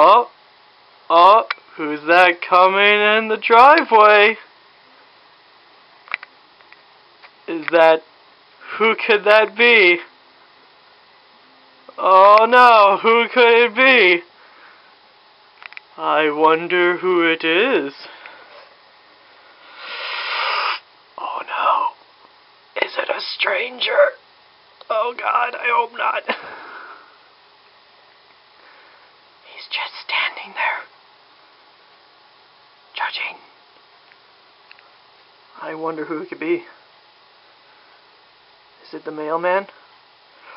Oh, oh, who's that coming in the driveway? Is that, who could that be? Oh no, who could it be? I wonder who it is. Oh no. Is it a stranger? Oh god, I hope not. He's just standing there. Judging. I wonder who it could be. Is it the mailman?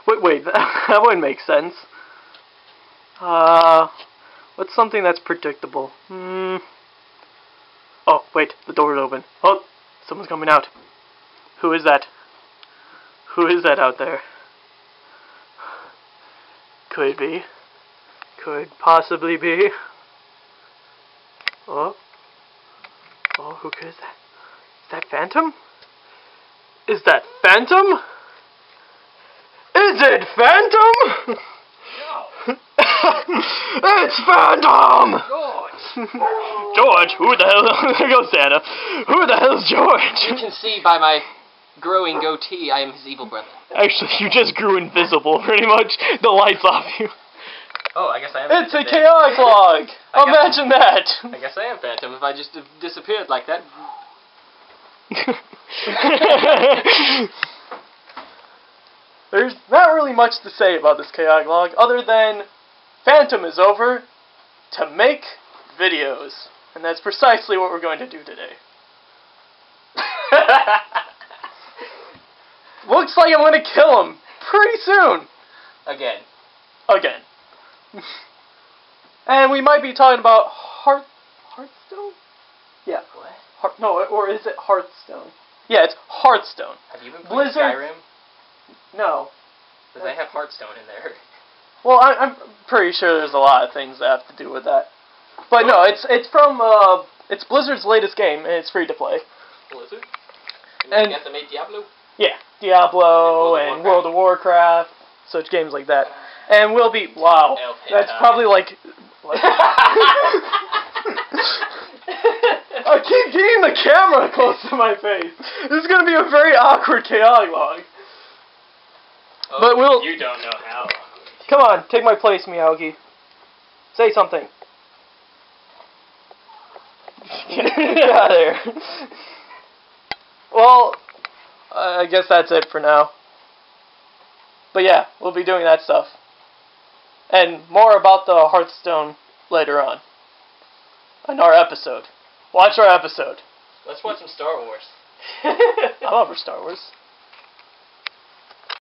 Wait, wait, that wouldn't make sense. Uh, what's something that's predictable? Hmm. Oh, wait, the door's open. Oh, someone's coming out. Who is that? Who is that out there? Could be. Could possibly be. Oh. Oh, who is that? Is that Phantom? Is that Phantom? Is it Phantom? No. it's Phantom! George! George, who the hell? there goes Santa. Who the hell's You George? You can see by my growing goatee, I am his evil brother. Actually, you just grew invisible, pretty much. The lights off you. Oh, I guess I am. It's a chaotic log! Imagine that! I guess I am Phantom if I just disappeared like that. There's not really much to say about this chaotic log other than Phantom is over to make videos. And that's precisely what we're going to do today. Looks like I'm going to kill him pretty soon. Again. Again. and we might be talking about Heart Hearthstone? Yeah. What? Heart, no, or is it Hearthstone? Yeah, it's Hearthstone. Have you been playing Blizzard- Skyrim? No. Because I have Hearthstone in there. Well, I, I'm pretty sure there's a lot of things that have to do with that. But no, it's it's from uh, it's Blizzard's latest game, and it's free to play. Blizzard? And- you got to make Diablo? Yeah, Diablo And and World World of Warcraft, such games like that. And we'll be wow. That's probably like. I keep getting the camera close to my face. This is gonna be a very awkward, chaotic log. Oh, But we'll- You don't know how. Come on, take my place, Miyagi. Say something. Get out of here. Well, I guess that's it for now. But yeah, we'll be doing that stuff. And more about the Hearthstone later on. In our episode. Watch our episode. Let's watch some Star Wars. I'm over Star Wars.